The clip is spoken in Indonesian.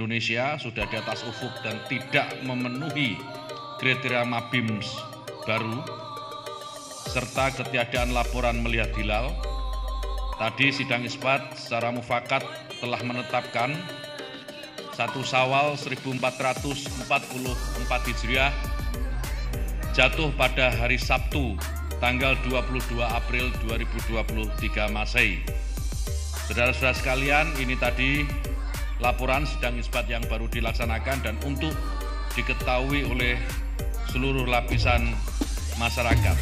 Indonesia sudah di atas ufuk dan tidak memenuhi kriteria Mabims baru serta ketiadaan laporan melihat hilal. Tadi sidang isbat secara mufakat telah menetapkan satu Sawal 1444 Hijriah jatuh pada hari Sabtu tanggal 22 April 2023 Masehi. Saudara-saudara sekalian, ini tadi laporan sidang isbat yang baru dilaksanakan dan untuk diketahui oleh seluruh lapisan masyarakat.